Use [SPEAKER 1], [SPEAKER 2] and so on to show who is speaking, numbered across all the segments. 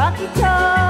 [SPEAKER 1] rocky toe.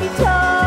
[SPEAKER 1] guitar.